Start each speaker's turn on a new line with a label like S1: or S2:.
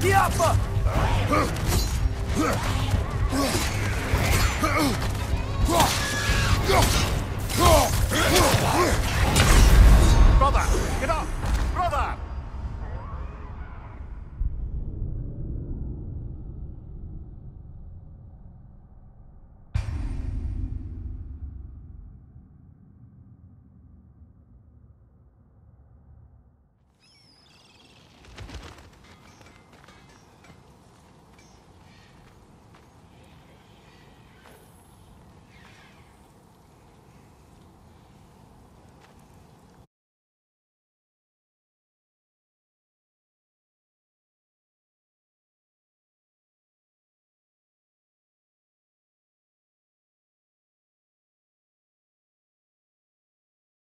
S1: Schiappa!